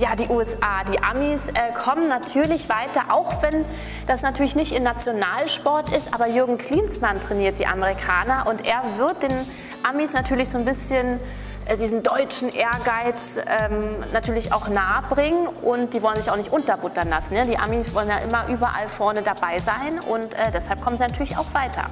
Ja, die USA, die Amis äh, kommen natürlich weiter, auch wenn das natürlich nicht in Nationalsport ist. Aber Jürgen Klinsmann trainiert die Amerikaner und er wird den Amis natürlich so ein bisschen äh, diesen deutschen Ehrgeiz ähm, natürlich auch nahe bringen und die wollen sich auch nicht unterbuttern lassen. Ne? Die Amis wollen ja immer überall vorne dabei sein und äh, deshalb kommen sie natürlich auch weiter.